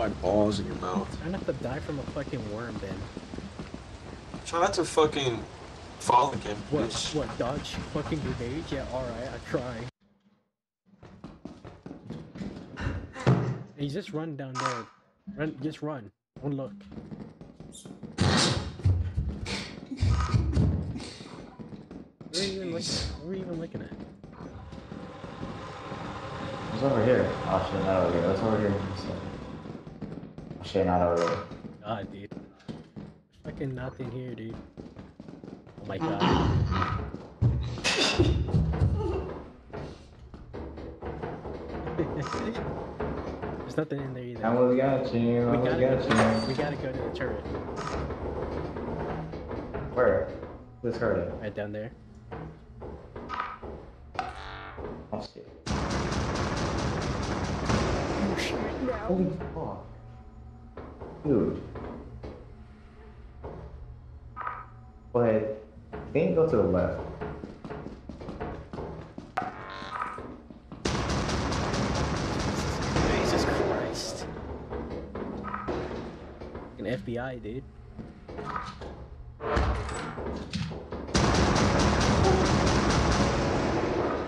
my balls in your mouth. Try not to die from a fucking worm, Ben. Try not to fucking fall again, What? bitch. What? Dodge fucking grenades? Yeah, alright, I try. Hey, just run down there. Run, just run. Don't look. Where are you even looking? What are you even looking at? It's over here. Oh shit, not over here. It's over here. Shit, not over there. God, dude. There's fucking nothing here, dude. Oh my god. There's nothing in there either. I almost got you. I We almost gotta, got go, you. we gotta go to the turret. Where? Let's hurry. Right down there. Oh shit. Oh. Holy fuck. Dude. But can you go to the left? Jesus Christ. An FBI, dude.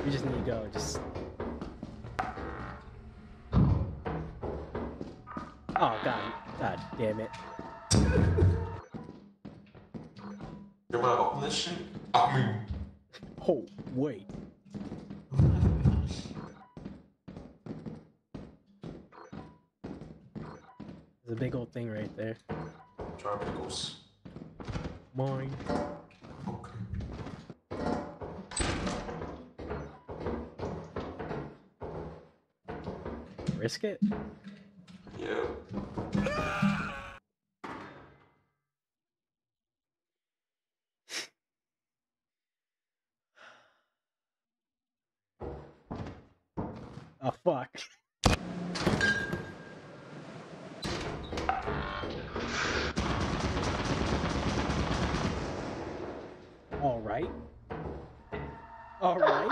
We just need to go, just. Oh god, god damn it. You wanna open this shit? I mean, Oh, wait. There's a big old thing right there. tropicals. Mine. Risk it? Yeah. Oh fuck. All right. All right.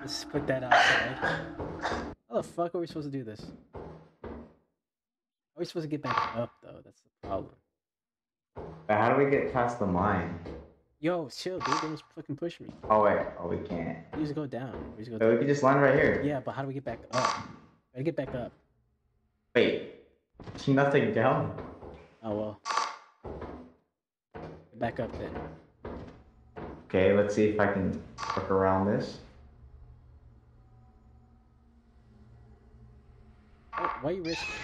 Let's put that outside. How the fuck are we supposed to do this? How are we supposed to get back up though? That's the problem. But how do we get past the mine? Yo, chill, dude. They almost fucking push me. Oh wait, oh we can't. We just go down. We just go So we can just land right here. Yeah, but how do we get back up? Gotta get back up. Wait. Nothing down? Oh well. Get back up then. Okay, let's see if I can work around this. Why, why you risking?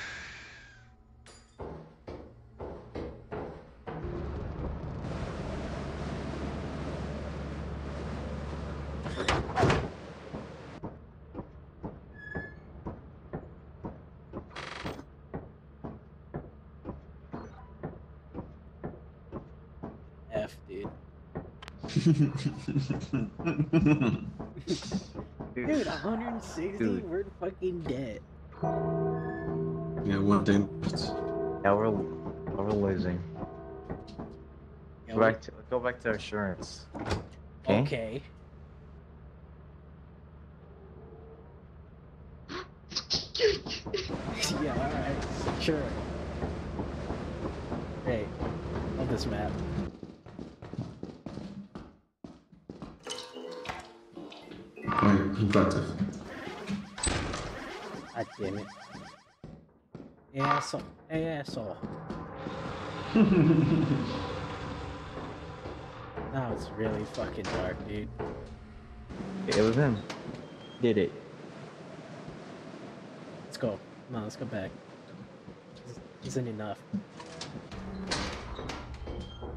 dude. Dude, 160? Dude. We're fucking dead. Yeah, one thing. Yeah, we're we're losing. Yeah, Go we- back to go back to assurance. Okay. Okay. yeah, alright. Sure. Hey, love this map. Wait, who? God damn it. Hey, asshole. Hey, asshole. Now it's really fucking dark, dude. It was him. Did it. Let's go. No, let's go back. This isn't enough.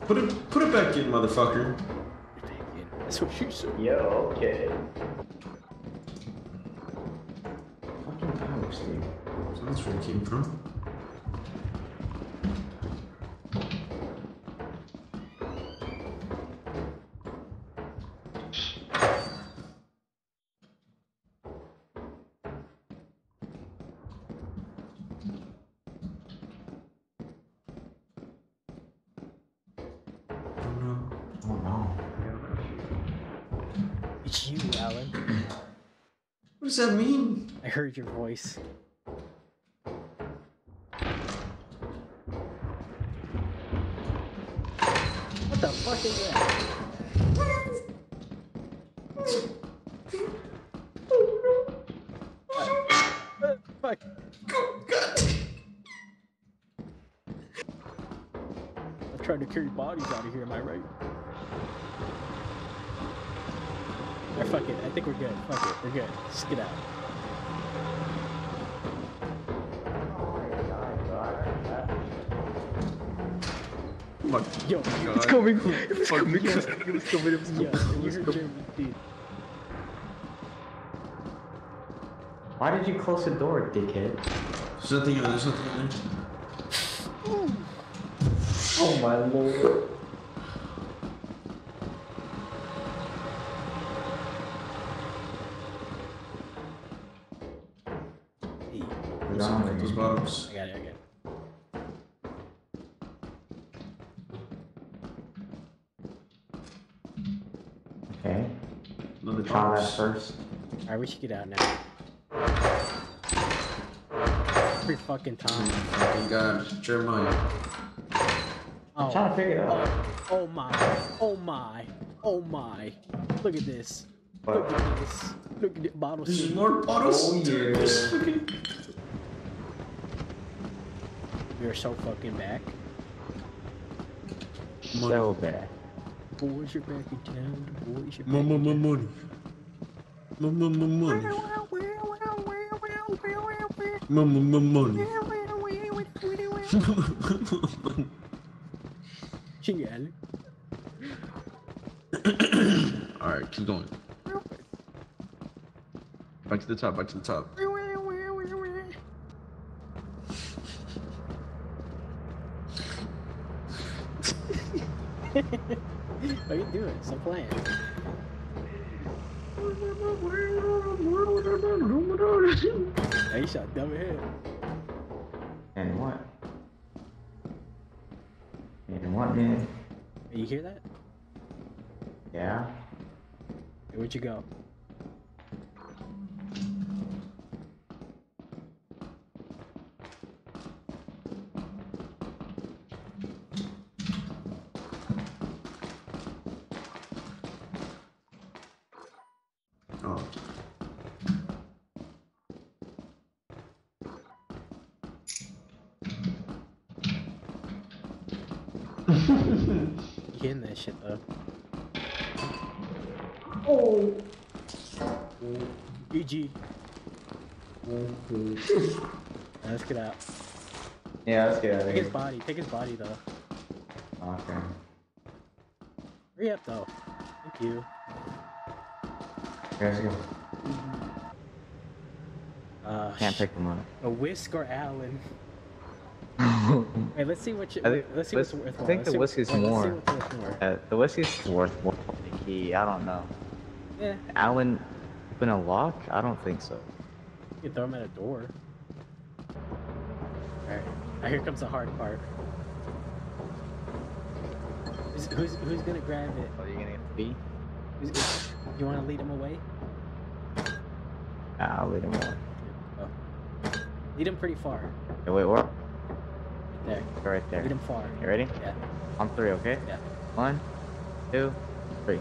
Put it, put it back in, motherfucker. That's what you said. Yo, okay. Steve. So that's where it came from. Oh no. Oh no. It's you, Alan. What does that mean? I heard your voice. What the fuck is that? I'm trying to carry bodies out of here, am I right? Or fuck it, I think we're good. Fuck it, we're good. Just get out. My Yo, god. It's coming. It's Fuck coming. me. It was coming. It was coming. It was coming. you heard Jeremy, dude. Why did you close the door, dickhead? There's nothing in there, there's nothing in there. Oh my lord. Hey, There's something those bottoms. I got it, I got it. Another Try that bottoms. first. Alright, we should get out now. Every fucking time. Fucking god, Jeremiah. Oh, trying to figure it out. oh, oh my, oh my, oh my. Look at this. Look at this. Look at the bottle There's scene. more bottles. Oh, yeah. there's fucking. We are so fucking back. So bad. Boys are back in town. The boys are back More, more, in more town. money. Money. Money. Chingal. Alright, keep going. Back to the top, back to the top. What are you doing? Stop playing. Hey, shot dumb ahead. And what? And what, man? You hear that? Yeah. Hey, where'd you go? Getting that shit though? Oh. GG. Let's get out. Yeah, let's get out Take his body. Take his body though. Okay. Hurry up though. Thank you. Okay, let's go. Uh, Can't pick them up. a whisk or Alan. Wait, let's see what you. I think- let's see what's worth I think the see what- whisk is wait, Let's see more. Uh, the whiskey's worth more than the key. I don't know. Yeah, Alan, open a lock? I don't think so. you can throw him at a door. Alright, now here comes the hard part. Who's, who's, who's gonna grab it? Are you gonna get the key? Who's, you wanna lead him away? I'll lead him on. Oh. Lead him pretty far. Hey, wait, what? There. Go Right there. Lead him far. You ready? Yeah. On three, okay? Yeah. One, two, three.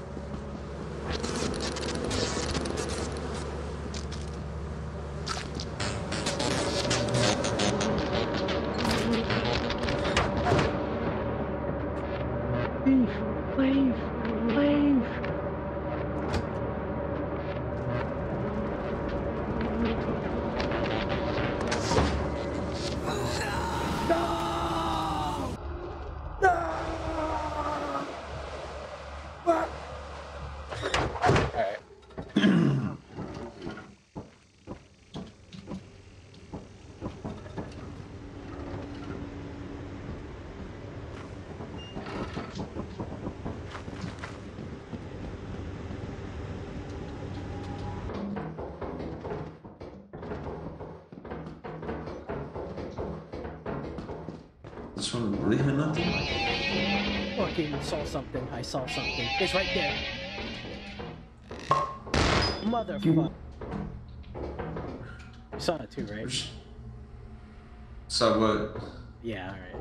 This one had nothing? Fucking saw something. I saw something. It's right there. Motherfucker. You saw it too, right? So what? Yeah, alright.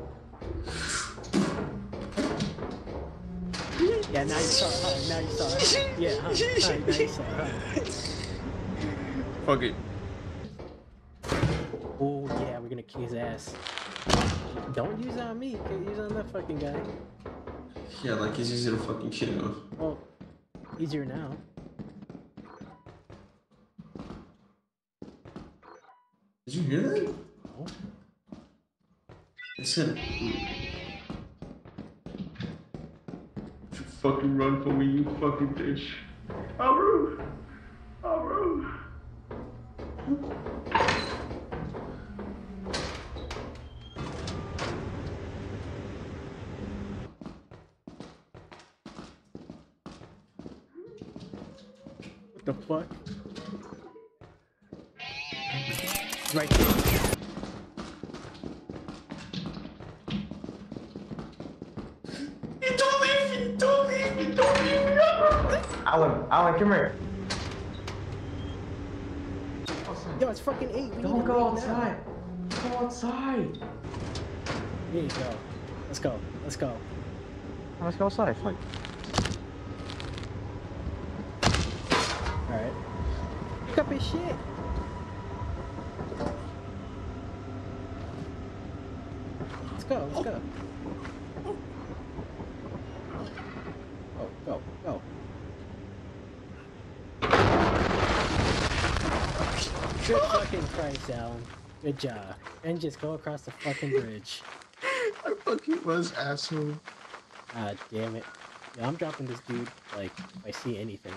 Yeah, now you saw it, huh? Now you saw it. Yeah, huh? huh? Now you saw it, huh? Fuck it. Oh, yeah, we're gonna kick his ass. Don't use it on me, use it on that fucking guy. Yeah, like he's easy to fucking kill. Well, easier now. Did you hear that? No? It said. You fucking run for me, you fucking bitch. Aru! Aru! Leave me! Alan, Alan, come here. Yo, it's fucking 8. We Don't to go leave now. outside. Go outside. Here you go. Let's go. Let's go. Let's go outside. Fuck. Alright. Pick up his shit. Go, let's go. Go, go, go. Good fucking Christ, Alan. Good job. And just go across the fucking bridge. I fucking was, asshole. Ah, damn it. Yeah, I'm dropping this dude, like, if I see anything.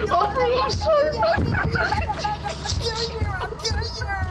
Oh, I'm sorry. Get in here. Get in here.